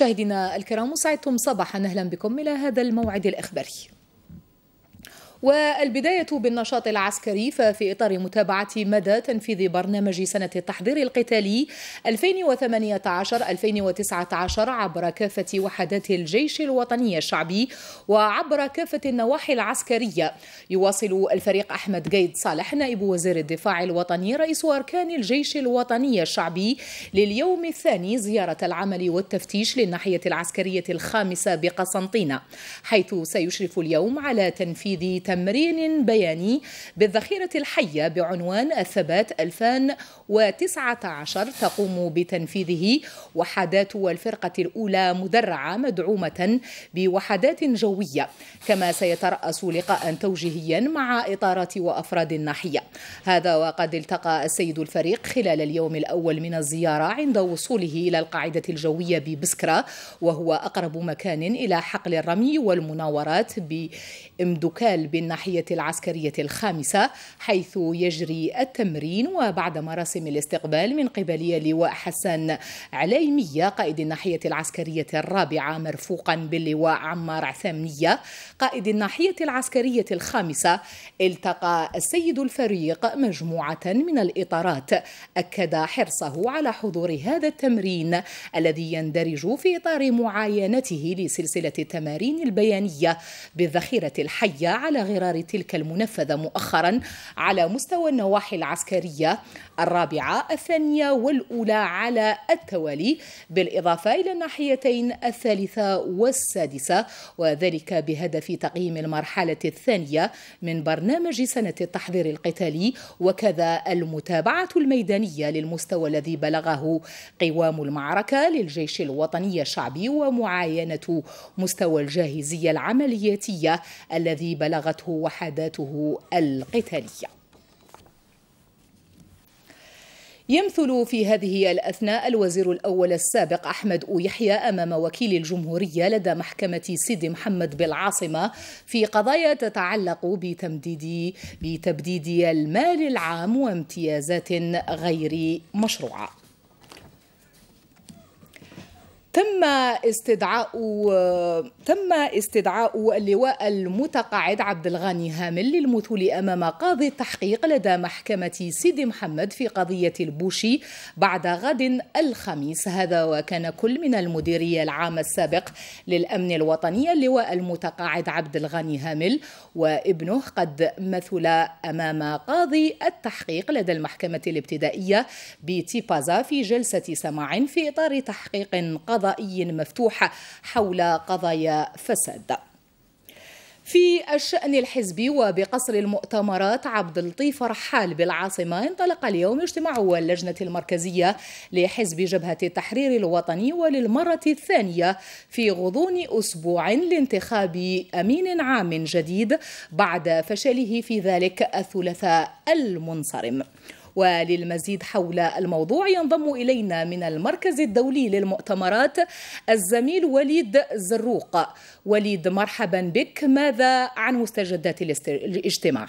مشاهدينا الكرام سعدتم صباحا. أهلا بكم إلى هذا الموعد الإخباري. والبداية بالنشاط العسكري ففي إطار متابعة مدى تنفيذ برنامج سنة التحضير القتالي 2018-2019 عبر كافة وحدات الجيش الوطني الشعبي وعبر كافة النواحي العسكرية. يواصل الفريق أحمد قيد صالح نائب وزير الدفاع الوطني رئيس أركان الجيش الوطني الشعبي لليوم الثاني زيارة العمل والتفتيش للناحية العسكرية الخامسة بقسنطينة حيث سيشرف اليوم على تنفيذ تمرين بياني بالذخيرة الحية بعنوان الثبات 2019 تقوم بتنفيذه وحدات الفرقة الأولى مدرعة مدعومة بوحدات جوية كما سيترأس لقاء توجيهيا مع إطارات وأفراد الناحية. هذا وقد التقى السيد الفريق خلال اليوم الأول من الزيارة عند وصوله إلى القاعدة الجوية ببسكرة وهو أقرب مكان إلى حقل الرمي والمناورات بإمدكال بالناحية العسكرية الخامسة حيث يجري التمرين وبعد مراسم الاستقبال من قبل لواء حسان عليمية قائد الناحية العسكرية الرابعة مرفوقا باللواء عمار عثامنية. قائد الناحية العسكرية الخامسة التقى السيد الفريق مجموعة من الإطارات. أكد حرصه على حضور هذا التمرين الذي يندرج في إطار معاينته لسلسلة التمارين البيانية بالذخيرة الحية على غرار تلك المنفذة مؤخرا على مستوى النواحي العسكرية الرابعة الثانية والأولى على التوالي بالإضافة إلى الناحيتين الثالثة والسادسة وذلك بهدف تقييم المرحلة الثانية من برنامج سنة التحضير القتالي وكذا المتابعة الميدانية للمستوى الذي بلغه قوام المعركة للجيش الوطني الشعبي ومعاينة مستوى الجاهزية العملياتية الذي بلغته وحداته القتالية. يمثل في هذه الأثناء الوزير الأول السابق أحمد يحيى أمام وكيل الجمهورية لدى محكمة سيدي محمد بالعاصمة في قضايا تتعلق بتمديد بتبديد المال العام وامتيازات غير مشروعة. تم استدعاء تم استدعاء اللواء المتقاعد عبد الغني هامل للمثول أمام قاضي التحقيق لدى محكمة سيدي محمد في قضية البوشي بعد غد الخميس. هذا وكان كل من المديرية العام السابق للأمن الوطني اللواء المتقاعد عبد الغني هامل وابنه قد مثل أمام قاضي التحقيق لدى المحكمة الابتدائية بتيبازا في جلسة سماع في إطار تحقيق قضائي قضائي مفتوح حول قضايا فساد. في الشأن الحزبي وبقصر المؤتمرات عبد اللطيف رحال بالعاصمة انطلق اليوم اجتماع اللجنة المركزية لحزب جبهة التحرير الوطني وللمرة الثانية في غضون أسبوع لانتخاب أمين عام جديد بعد فشله في ذلك الثلاثاء المنصرم. وللمزيد حول الموضوع ينضم إلينا من المركز الدولي للمؤتمرات الزميل وليد زروق وليد مرحبا بك ماذا عن مستجدات الاجتماع؟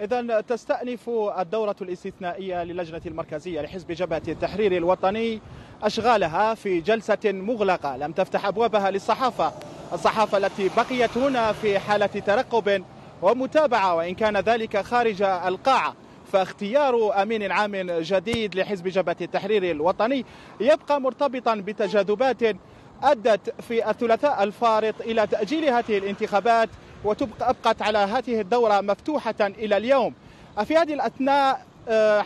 إذا تستأنف الدورة الاستثنائية للجنة المركزية لحزب جبهة التحرير الوطني أشغالها في جلسة مغلقة. لم تفتح أبوابها للصحافة. الصحافة التي بقيت هنا في حالة ترقب ومتابعة وإن كان ذلك خارج القاعة فاختيار أمين عام جديد لحزب جبهة التحرير الوطني يبقى مرتبطا بتجاذبات أدت في الثلاثاء الفارط إلى تأجيل هذه الانتخابات وتبقى أبقت على هذه الدورة مفتوحة إلى اليوم. في هذه الأثناء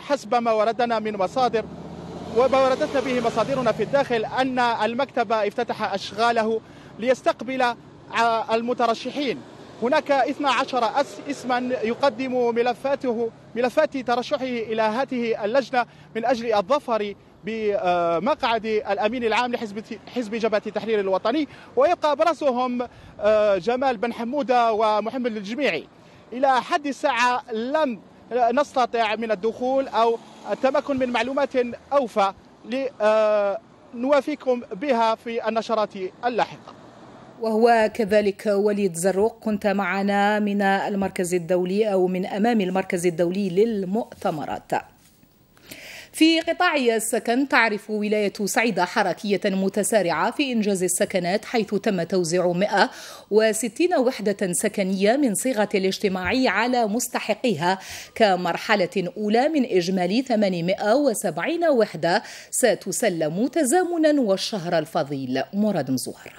حسب ما وردنا من مصادر وما وردتنا به مصادرنا في الداخل أن المكتب افتتح أشغاله ليستقبل المترشحين. هناك 12 اسما يقدم ملفاته ملفات ترشحه إلى هذه اللجنة من أجل الظفر بمقعد الأمين العام لحزب حزب جبهة التحرير الوطني ويبقى ابرزهم جمال بن حمودة ومحمد الجميعي. إلى حد الساعة لم نستطيع من الدخول أو التمكن من معلومات أوفى لنوافيكم بها في النشرات اللاحقة. وهو كذلك وليد زروق كنت معنا من المركز الدولي أو من أمام المركز الدولي للمؤتمرات. في قطاع السكن تعرف ولاية سعيدة حركية متسارعة في إنجاز السكنات حيث تم توزيع 160 وحدة سكنية من صيغة الاجتماعي على مستحقيها كمرحلة أولى من إجمالي 870 وحدة ستسلم تزامنا والشهر الفضيل. مراد مزوهر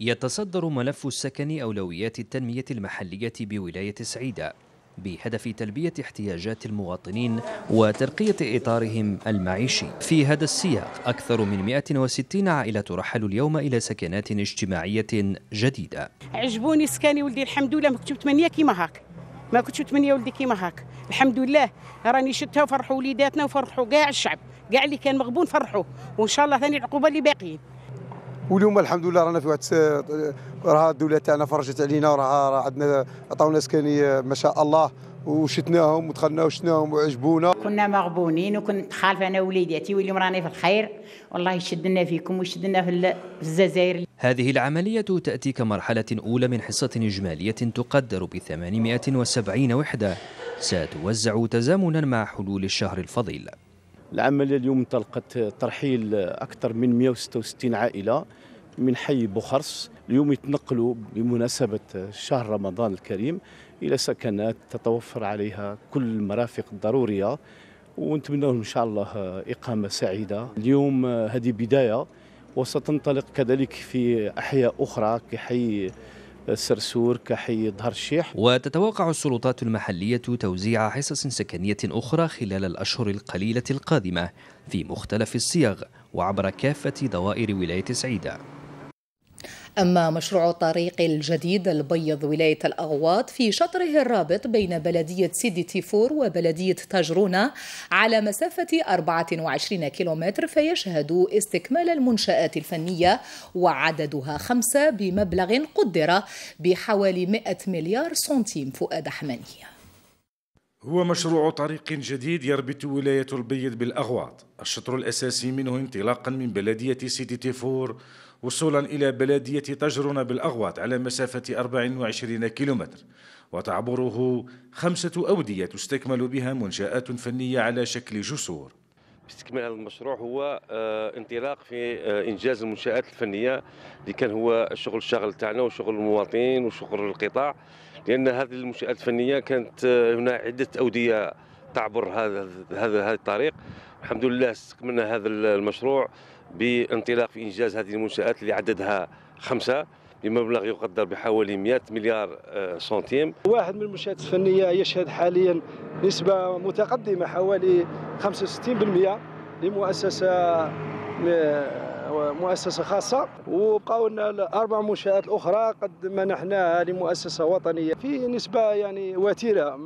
يتصدر ملف السكن أولويات التنمية المحلية بولاية سعيدة. بهدف تلبية احتياجات المواطنين وترقية إطارهم المعيشي. في هذا السياق أكثر من 160 عائلة ترحل اليوم إلى سكنات اجتماعية جديدة. عجبوني سكاني ولدي الحمد لله. ما كنتش متمنية كيما هاك. ما كنتش متمنية ولدي كيما هاك. الحمد لله. راني شتها وفرحوا وليداتنا وفرحوا. كاع الشعب كاع اللي كان مغبون فرحوا. وإن شاء الله ثاني العقوبة اللي باقيين. واليوم الحمد لله رانا في واحد راه الدولة تاعنا فرجت علينا وراه عندنا عطاونا سكنيه ما شاء الله وشتناهم ودخلنا وشتناهم وعجبونا. كنا مغبونين وكنت خالف أنا وليداتي واليوم راني في الخير. والله يشدنا فيكم ويشدنا في الجزائر. هذه العملية تأتي كمرحلة أولى من حصة إجمالية تقدر ب 870 وحدة. ستوزع تزامنا مع حلول الشهر الفضيل. العملية اليوم انطلقت ترحيل أكثر من 166 عائلة من حي بوخرس. اليوم يتنقلوا بمناسبة شهر رمضان الكريم إلى سكنات تتوفر عليها كل المرافق الضرورية. ونتمنى لهم إن شاء الله إقامة سعيدة. اليوم هذه بداية وستنطلق كذلك في أحياء أخرى كحي سرسور كحي ظهر الشيح. وتتوقع السلطات المحلية توزيع حصص سكنية أخرى خلال الأشهر القليلة القادمة في مختلف الصيغ وعبر كافة دوائر ولاية سعيدة. أما مشروع الطريق الجديد البيض ولاية الأغواط في شطره الرابط بين بلدية سيدي تيفور وبلدية تاجرونة على مسافة 24 كيلومتر فيشهد استكمال المنشآت الفنية وعددها خمسة بمبلغ قدر بحوالي 100 مليار سنتيم فؤاد حمانية هو مشروع طريق جديد يربط ولاية البيض بالأغواط الشطر الأساسي منه انطلاقا من بلدية سيدي تيفور وصولا إلى بلدية تجرن بالأغواط على مسافة 24 كيلومتر. وتعبره خمسة أودية تستكمل بها منشآت فنية على شكل جسور. استكمال هذا المشروع هو آه انطلاق في آه إنجاز المنشآت الفنية اللي كان هو الشغل الشاغل تاعنا وشغل المواطنين وشغل القطاع لأن هذه المنشآت الفنية كانت آه هنا عدة أودية تعبر هذا هذا هذا الطريق. الحمد لله استكملنا هذا المشروع. بانطلاق في إنجاز هذه المنشآت اللي عددها خمسة بمبلغ يقدر بحوالي 100 مليار سنتيم. واحد من المنشآت الفنية يشهد حاليا نسبة متقدمة حوالي 65% لمؤسسة مؤسسة خاصة. وبقاو لنا أربع منشآت الأخرى قد منحناها لمؤسسة وطنية. في نسبة يعني وتيرة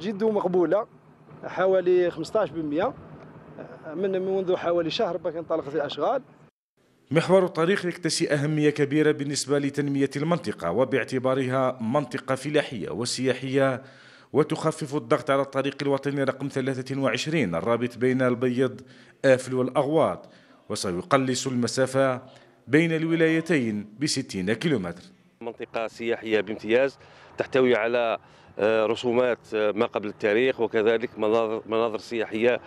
جد مقبولة حوالي 15% من منذ حوالي شهر باش انطلقت الاشغال محور الطريق يكتسي أهمية كبيرة بالنسبة لتنمية المنطقة وباعتبارها منطقة فلاحية وسياحية وتخفف الضغط على الطريق الوطني رقم 23 الرابط بين البيض آفل والأغواط وسيقلص المسافة بين الولايتين بستين كيلومتر. منطقة سياحية بامتياز تحتوي على رسومات ما قبل التاريخ وكذلك مناظر, مناظر سياحية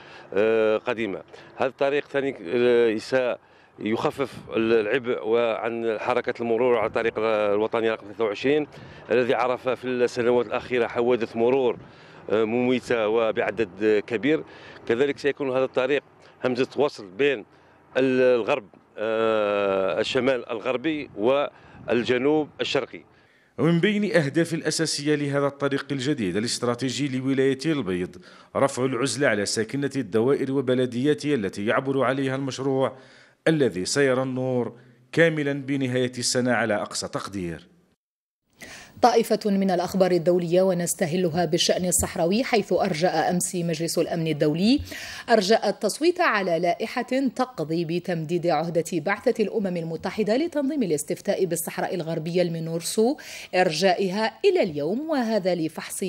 قديمة. هذا الطريق ثاني يخفف العبء عن حركة المرور على الطريق الوطني رقم 23 الذي عرف في السنوات الأخيرة حوادث مرور مميتة وبعدد كبير. كذلك سيكون هذا الطريق همزة وصل بين الغرب الشمال الغربي والجنوب الشرقي. ومن بين أهداف الأساسية لهذا الطريق الجديد الاستراتيجي لولاية البيض رفع العزلة على ساكنة الدوائر وبلدياتها التي يعبر عليها المشروع الذي سيرى النور كاملا بنهاية السنة على أقصى تقدير. طائفة من الأخبار الدولية ونستهلها بالشأن الصحراوي حيث أرجأ أمس مجلس الأمن الدولي أرجأ التصويت على لائحة تقضي بتمديد عهدة بعثة الأمم المتحدة لتنظيم الاستفتاء بالصحراء الغربية المينورسو إرجائها إلى اليوم وهذا لفحص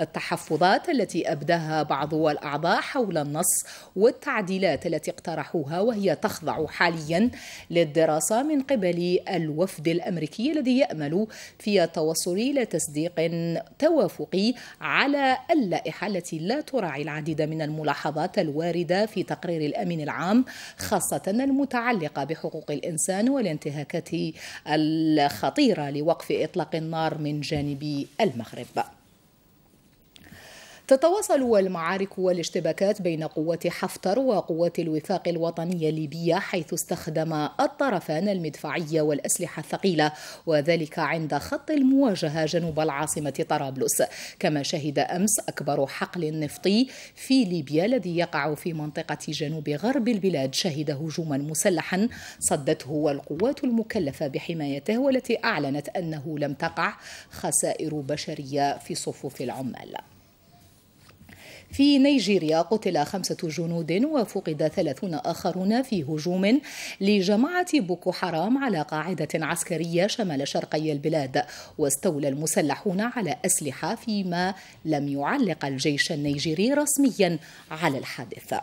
التحفظات التي أبداها بعض الأعضاء حول النص والتعديلات التي اقترحوها وهي تخضع حاليا للدراسة من قبل الوفد الأمريكي الذي يأمل في التوصل إلى تصديق توافقي على اللائحة التي لا تراعي العديد من الملاحظات الواردة في تقرير الأمين العام خاصة المتعلقة بحقوق الإنسان والانتهاكات الخطيرة لوقف إطلاق النار من جانب المغرب. تتواصل المعارك والاشتباكات بين قوات حفتر وقوات الوفاق الوطنية الليبية حيث استخدم الطرفان المدفعية والأسلحة الثقيلة وذلك عند خط المواجهة جنوب العاصمة طرابلس. كما شهد أمس أكبر حقل نفطي في ليبيا الذي يقع في منطقة جنوب غرب البلاد شهد هجوما مسلحا صدته القوات المكلفة بحمايته والتي أعلنت أنه لم تقع خسائر بشرية في صفوف العمال. في نيجيريا قتل خمسة جنود وفقد ثلاثون آخرون في هجوم لجماعة بوكو حرام على قاعدة عسكرية شمال شرقي البلاد واستولى المسلحون على أسلحة فيما لم يعلق الجيش النيجيري رسميا على الحادث.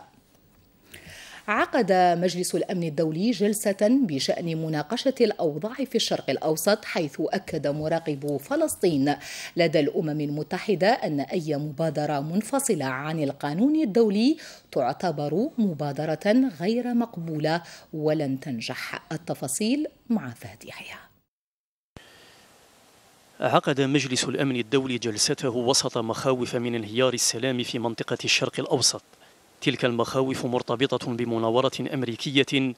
عقد مجلس الأمن الدولي جلسة بشأن مناقشة الأوضاع في الشرق الأوسط حيث أكد مراقب فلسطين لدى الأمم المتحدة أن أي مبادرة منفصلة عن القانون الدولي تعتبر مبادرة غير مقبولة ولن تنجح. التفاصيل مع فهد يحيى. عقد مجلس الأمن الدولي جلسته وسط مخاوف من انهيار السلام في منطقة الشرق الأوسط. تلك المخاوف مرتبطة بمناورة أمريكية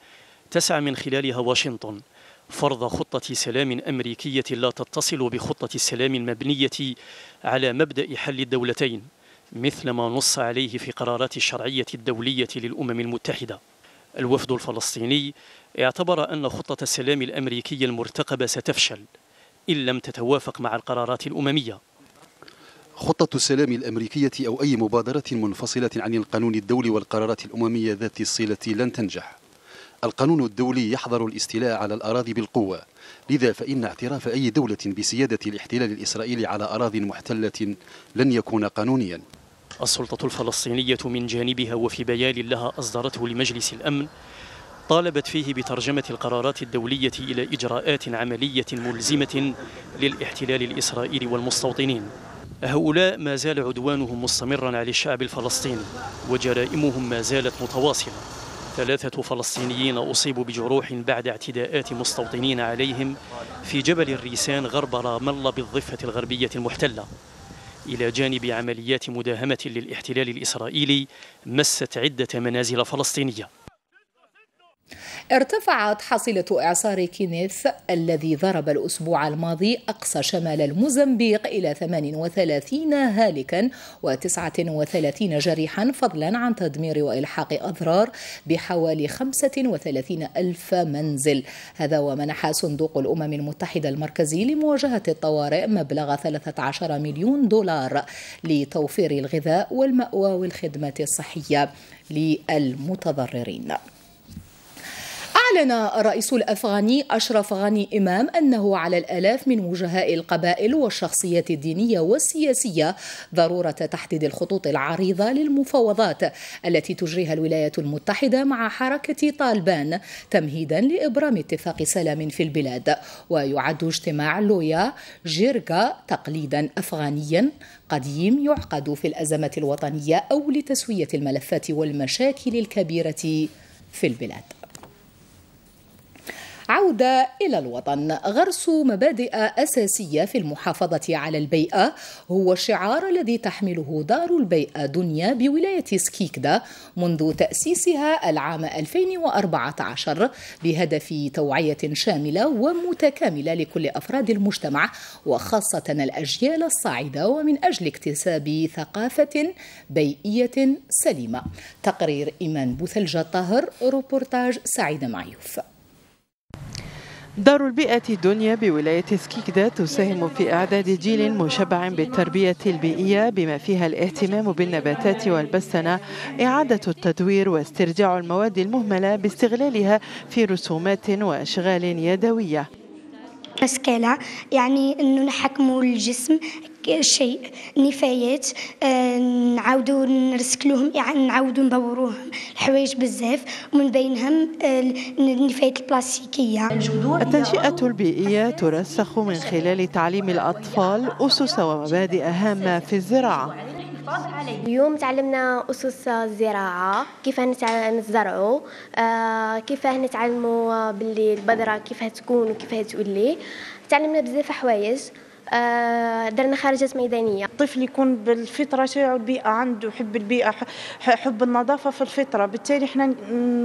تسعى من خلالها واشنطن. فرض خطة سلام أمريكية لا تتصل بخطة السلام المبنية على مبدأ حل الدولتين مثل ما نص عليه في قرارات الشرعية الدولية للأمم المتحدة. الوفد الفلسطيني اعتبر أن خطة السلام الأمريكية المرتقبة ستفشل إن لم تتوافق مع القرارات الأممية. خطة السلام الأمريكية أو أي مبادرة منفصلة عن القانون الدولي والقرارات الأممية ذات الصلة لن تنجح. القانون الدولي يحظر الاستيلاء على الأراضي بالقوة لذا فإن اعتراف أي دولة بسيادة الاحتلال الإسرائيلي على أراض محتلة لن يكون قانونيا. السلطة الفلسطينية من جانبها وفي بيان لها أصدرته لمجلس الأمن طالبت فيه بترجمة القرارات الدولية إلى إجراءات عملية ملزمة للاحتلال الإسرائيلي والمستوطنين. هؤلاء ما زال عدوانهم مستمرا على الشعب الفلسطيني وجرائمهم ما زالت متواصلة. ثلاثة فلسطينيين أصيبوا بجروح بعد اعتداءات مستوطنين عليهم في جبل الريسان غرب رام الله بالضفة الغربية المحتلة. إلى جانب عمليات مداهمة للاحتلال الإسرائيلي مست عدة منازل فلسطينية. ارتفعت حصيلة إعصار كينيث الذي ضرب الأسبوع الماضي أقصى شمال الموزمبيق إلى 38 هالكا و39 جريحا فضلا عن تدمير وإلحاق أضرار بحوالي 35 ألف منزل. هذا ومنح صندوق الأمم المتحدة المركزي لمواجهة الطوارئ مبلغ 13 مليون دولار لتوفير الغذاء والمأوى والخدمات الصحية للمتضررين. أعلن الرئيس الأفغاني أشرف غني إمام أنه على الآلاف من وجهاء القبائل والشخصيات الدينية والسياسية ضرورة تحديد الخطوط العريضة للمفاوضات التي تجريها الولايات المتحدة مع حركة طالبان تمهيدا لإبرام اتفاق سلام في البلاد. ويعد اجتماع لويا جيرغا تقليدا أفغانيا قديم يعقد في الأزمة الوطنية أو لتسوية الملفات والمشاكل الكبيرة في البلاد. عودة إلى الوطن. غرس مبادئ أساسية في المحافظة على البيئة هو الشعار الذي تحمله دار البيئة دنيا بولاية سكيكدا منذ تأسيسها العام 2014 بهدف توعية شاملة ومتكاملة لكل أفراد المجتمع وخاصة الأجيال الصاعدة ومن أجل اكتساب ثقافة بيئية سليمة. تقرير إيمان بوثلجة طاهر روبورتاج سعيد معيوف. دار البيئة الدنيا بولاية سكيكدا تساهم في إعداد جيل مشبع بالتربية البيئية بما فيها الاهتمام بالنباتات والبستنة إعادة التدوير واسترجاع المواد المهملة باستغلالها في رسومات وأشغال يدوية. مسكالة يعني أنه نحكموا الجسم شيء نفايات آه، نعاودوا نرسكلوهم يعني نعاودوا ندوروهم الحوايج بزاف. ومن بينهم النفايات البلاستيكية. التنشئة البيئية ترسخ من خلال تعليم الأطفال أسس ومبادئ هامة في الزراعة. اليوم تعلمنا أسس الزراعة كيف نزرعوا آه كيف نتعلموا باللي البذرة كيف تكون وكيف تولي. تعلمنا بزاف حوايج. آه، درنا خارجات ميدانية. الطفل يكون بالفطرة تاعو البيئة عنده حب البيئة حب النظافة في الفطرة. بالتالي إحنا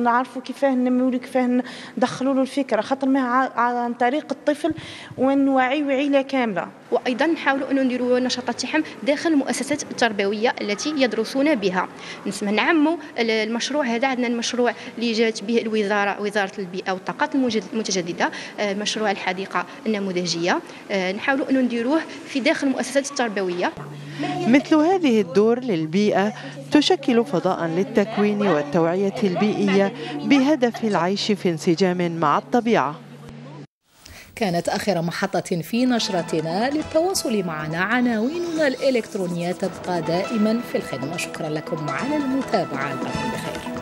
نعرفوا كيفاه ننميو له كيفاه ندخلوا له الفكرة. خاطر ما عن طريق الطفل ونوعي وعيله كاملة. وأيضا نحاولوا أنه نديروا نشاطات تاعهم داخل المؤسسات التربوية التي يدرسون بها. نسمى نعموا المشروع هذا. عندنا المشروع اللي جات به الوزاره وزارة البيئة والطاقات المتجددة آه، مشروع الحديقة النموذجية. آه، نحاولوا أنه نديروه في داخل المؤسسات التربوية. مثل هذه الدور للبيئة تشكل فضاء للتكوين والتوعية البيئية بهدف العيش في انسجام مع الطبيعة. كانت آخر محطة في نشرتنا للتواصل معنا عناويننا الإلكترونية تبقى دائما في الخدمة. شكرا لكم على المتابعة. بخير